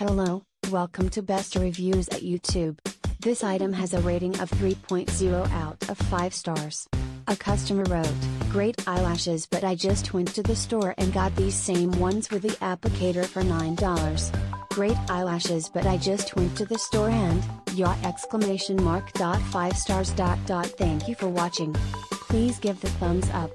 Hello, welcome to Best Reviews at YouTube. This item has a rating of 3.0 out of 5 stars. A customer wrote, Great eyelashes but I just went to the store and got these same ones with the applicator for $9. Great eyelashes but I just went to the store and, yaw exclamation mark dot 5 stars dot dot thank you for watching. Please give the thumbs up.